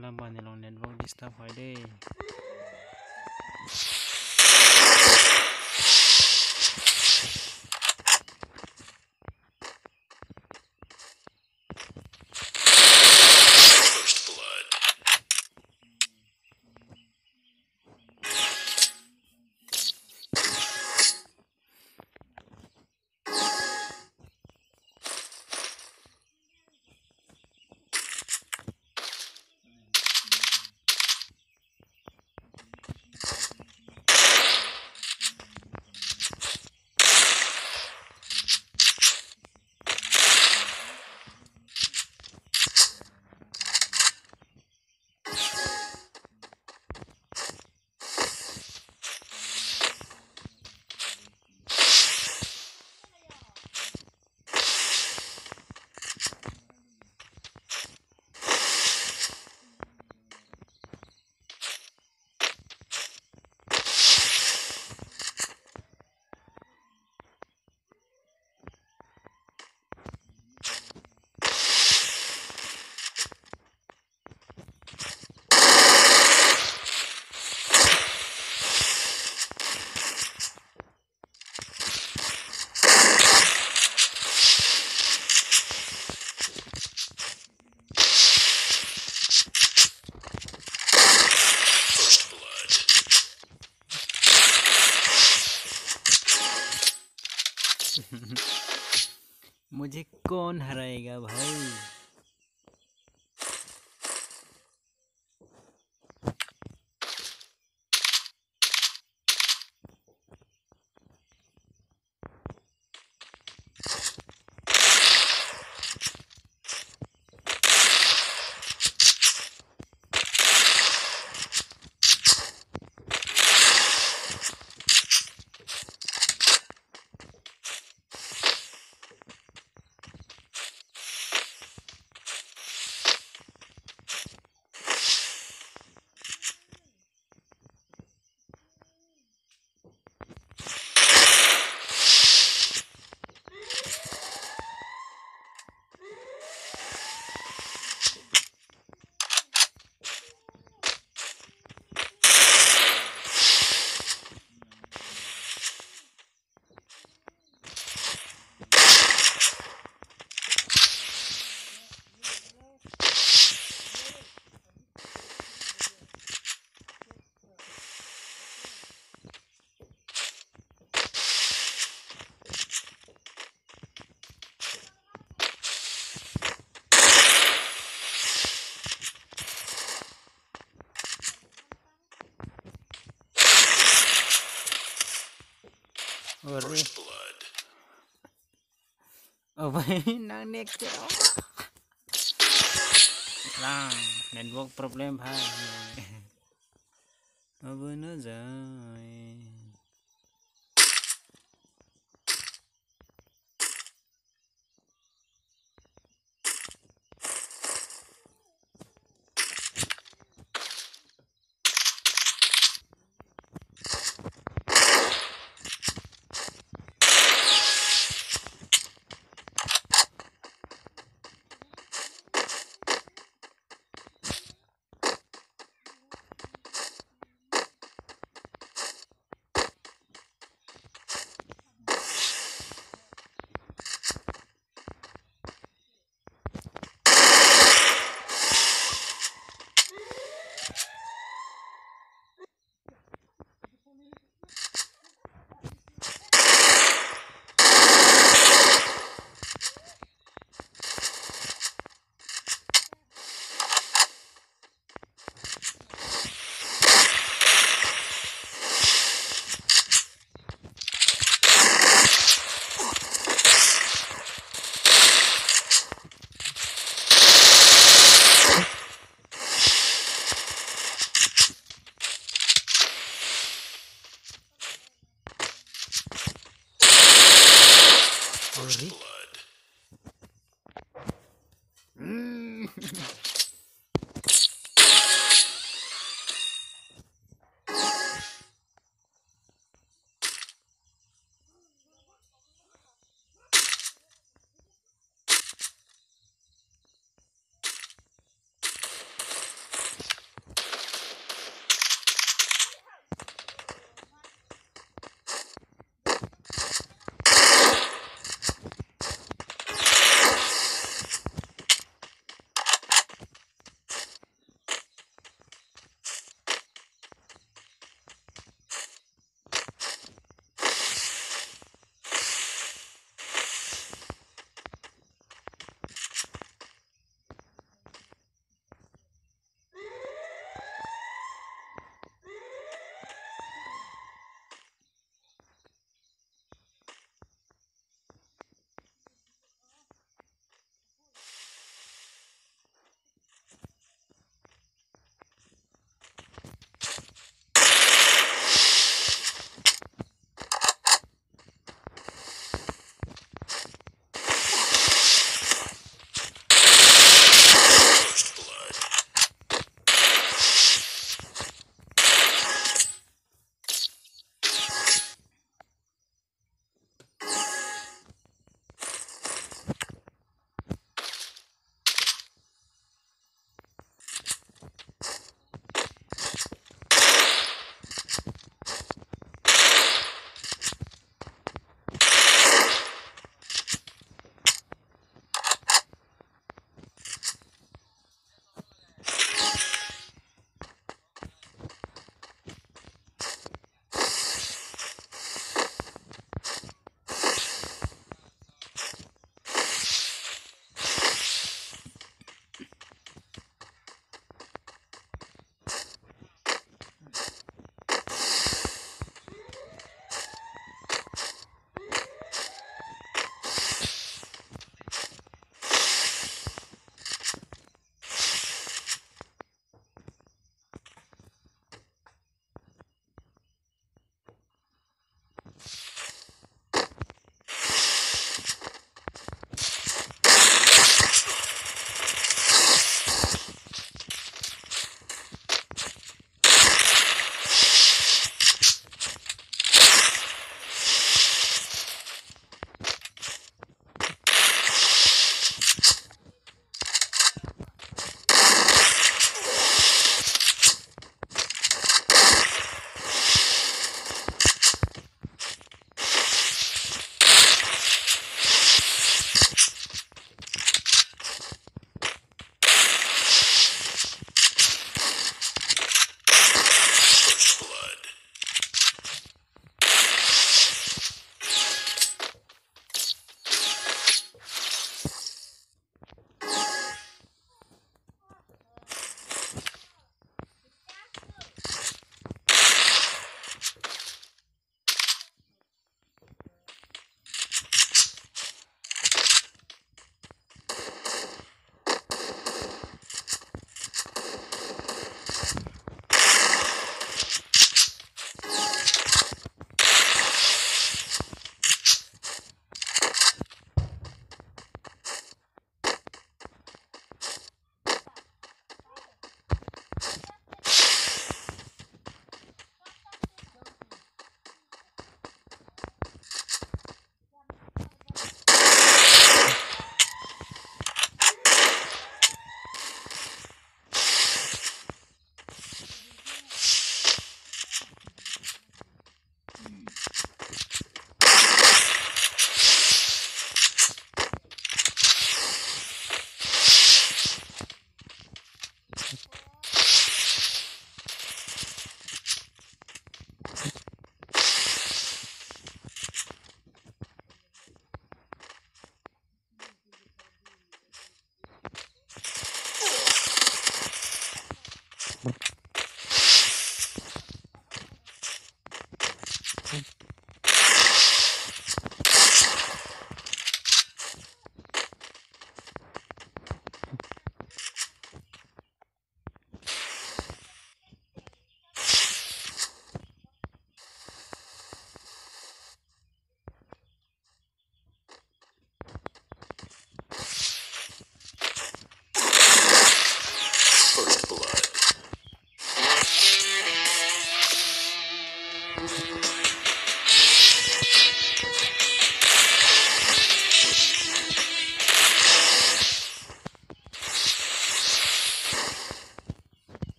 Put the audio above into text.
làm bài này lòng nền vào disturb hỏi đi मुझे कौन हराएगा भाई? First Orre. blood. Abay, nang next year. network problem ha. Abo na dyan. First blood.